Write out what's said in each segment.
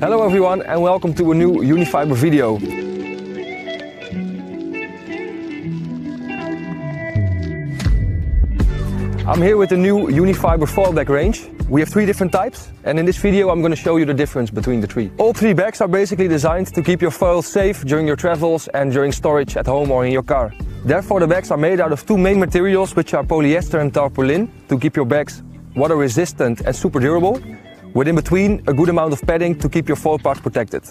Hello everyone and welcome to a new Unifiber video. I'm here with the new Unifiber foil bag range. We have three different types and in this video I'm going to show you the difference between the three. All three bags are basically designed to keep your foil safe during your travels and during storage at home or in your car. Therefore the bags are made out of two main materials which are polyester and tarpaulin to keep your bags water resistant and super durable with in between a good amount of padding to keep your foil parts protected.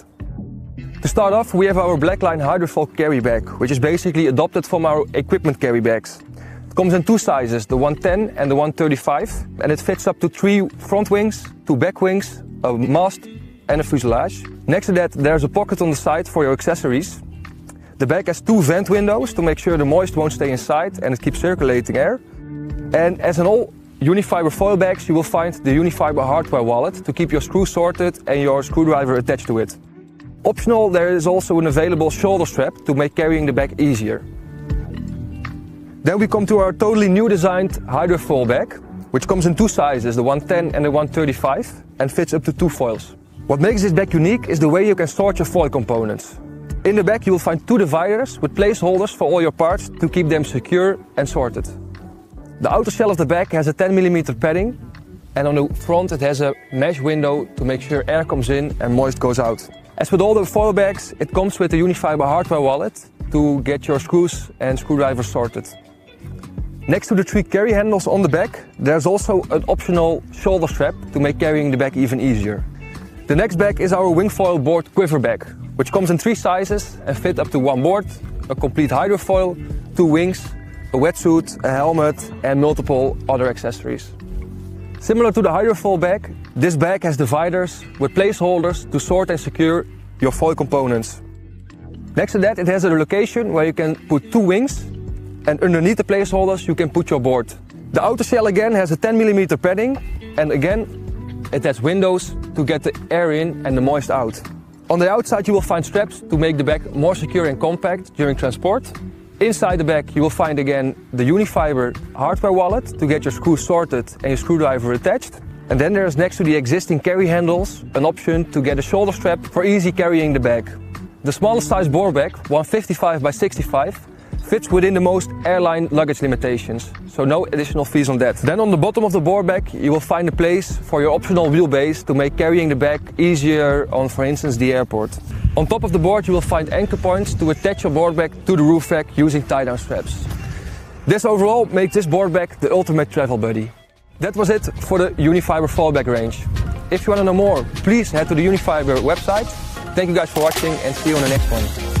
To start off, we have our Blackline Hydrofoil carry bag, which is basically adopted from our equipment carry bags. It comes in two sizes, the 110 and the 135, and it fits up to three front wings, two back wings, a mast and a fuselage. Next to that, there's a pocket on the side for your accessories. The bag has two vent windows to make sure the moist won't stay inside and it keeps circulating air. And as in all Unifiber foil bags, you will find the Unifiber hardware wallet to keep your screws sorted and your screwdriver attached to it. Optional, there is also an available shoulder strap to make carrying the bag easier. Then we come to our totally new designed Hydrofoil bag, which comes in two sizes, the 110 and the 135, and fits up to two foils. What makes this bag unique is the way you can sort your foil components. In the bag you will find two dividers with placeholders for all your parts to keep them secure and sorted. The outer shell of the bag has a 10mm padding and on the front it has a mesh window to make sure air comes in and moist goes out. As with all the foil bags, it comes with a Unifiber hardware wallet to get your screws and screwdrivers sorted. Next to the three carry handles on the back, there's also an optional shoulder strap to make carrying the bag even easier. The next bag is our Wingfoil board quiver bag, which comes in three sizes and fit up to one board, a complete hydrofoil, two wings a wetsuit, a helmet and multiple other accessories. Similar to the hydrofoil bag, this bag has dividers with placeholders to sort and secure your foil components. Next to that it has a location where you can put two wings and underneath the placeholders you can put your board. The outer shell again has a 10mm padding and again it has windows to get the air in and the moist out. On the outside you will find straps to make the bag more secure and compact during transport Inside the bag you will find again the Unifiber hardware wallet to get your screws sorted and your screwdriver attached. And then there's next to the existing carry handles an option to get a shoulder strap for easy carrying the bag. The smallest size board bag, 155 by 65, fits within the most airline luggage limitations, so no additional fees on that. Then on the bottom of the board bag you will find a place for your optional wheelbase to make carrying the bag easier on for instance the airport. On top of the board you will find anchor points to attach your board bag to the roof rack using tie-down straps. This overall makes this board bag the ultimate travel buddy. That was it for the Unifiber foil bag range. If you want to know more, please head to the Unifiber website. Thank you guys for watching and see you on the next one.